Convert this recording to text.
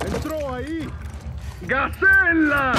Entrò ahí. ¡Gacela!